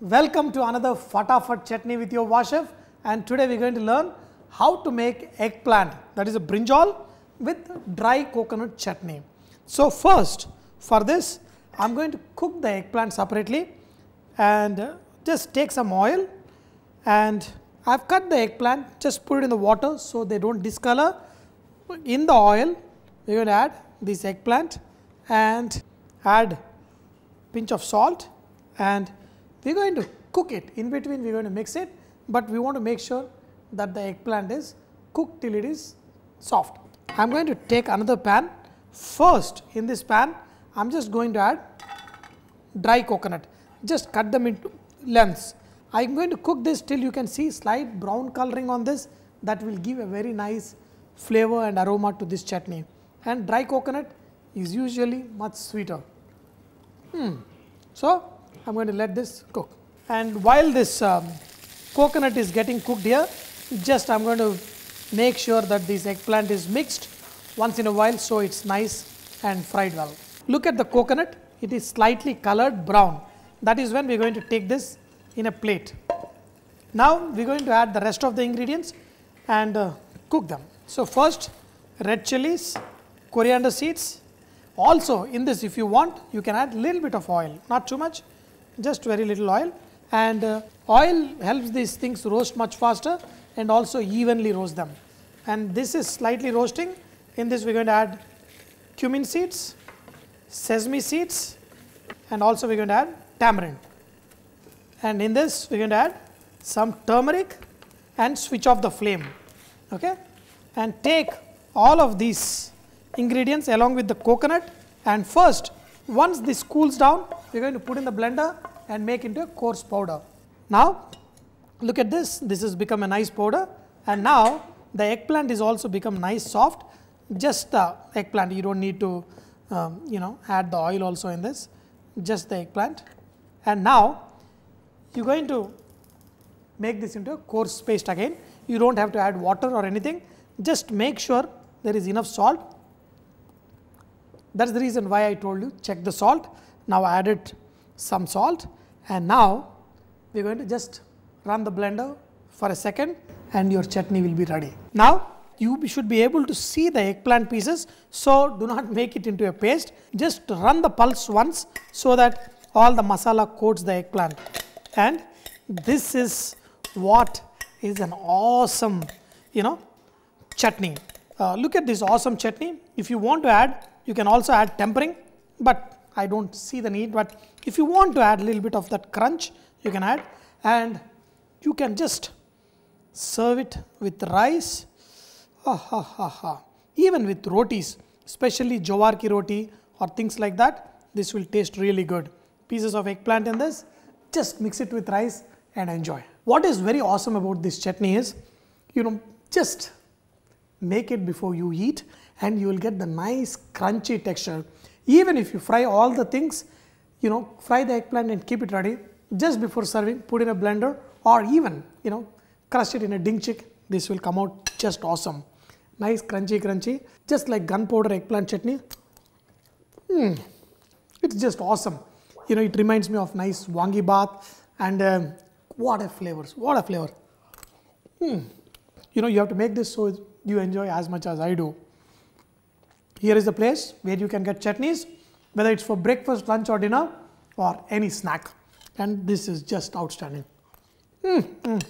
Welcome to another Fatafat chutney with your Vahchef and today we are going to learn how to make eggplant that is a brinjal with dry coconut chutney. So first for this I am going to cook the eggplant separately and just take some oil and I have cut the eggplant just put it in the water so they don't discolor. In the oil we are going to add this eggplant and add pinch of salt and we are going to cook it in between we are going to mix it, but we want to make sure that the eggplant is cooked till it is soft. I am going to take another pan first in this pan I am just going to add dry coconut just cut them into lengths. I am going to cook this till you can see slight brown coloring on this that will give a very nice flavor and aroma to this chutney and dry coconut is usually much sweeter. Hmm. So, I am going to let this cook. And while this um, coconut is getting cooked here, just I am going to make sure that this eggplant is mixed once in a while so it is nice and fried well. Look at the coconut, it is slightly colored brown. That is when we are going to take this in a plate. Now, we are going to add the rest of the ingredients and uh, cook them. So, first red chilies, coriander seeds. Also in this if you want you can add little bit of oil, not too much just very little oil and uh, oil helps these things roast much faster and also evenly roast them. And this is slightly roasting, in this we are going to add cumin seeds, sesame seeds and also we are going to add tamarind. And in this we are going to add some turmeric and switch off the flame okay? and take all of these ingredients along with the coconut and first once this cools down we are going to put in the blender and make into a coarse powder. Now look at this, this has become a nice powder. And now the eggplant is also become nice soft, just the eggplant. You do not need to um, you know add the oil also in this, just the eggplant. And now you are going to make this into a coarse paste again, you do not have to add water or anything, just make sure there is enough salt. That is the reason why I told you check the salt. Now I added some salt and now we are going to just run the blender for a second and your chutney will be ready. Now you should be able to see the eggplant pieces, so do not make it into a paste, just run the pulse once so that all the masala coats the eggplant and this is what is an awesome you know chutney. Uh, look at this awesome chutney, if you want to add you can also add tempering, but I do not see the need, but if you want to add a little bit of that crunch, you can add and you can just serve it with rice, ha, ha, ha, ha. even with rotis, especially jowar ki roti or things like that, this will taste really good. Pieces of eggplant in this, just mix it with rice and enjoy. What is very awesome about this chutney is, you know, just make it before you eat and you will get the nice crunchy texture even if you fry all the things, you know, fry the eggplant and keep it ready just before serving, put in a blender or even, you know, crush it in a ding chick, this will come out just awesome. Nice crunchy crunchy, just like gunpowder eggplant chutney. Mm, it's just awesome. You know, it reminds me of nice vangi bath and um, what a flavors, what a flavor. Mm. You know, you have to make this so you enjoy as much as I do. Here is the place where you can get chutneys, whether it's for breakfast, lunch or dinner or any snack. And this is just outstanding. Mm, mm.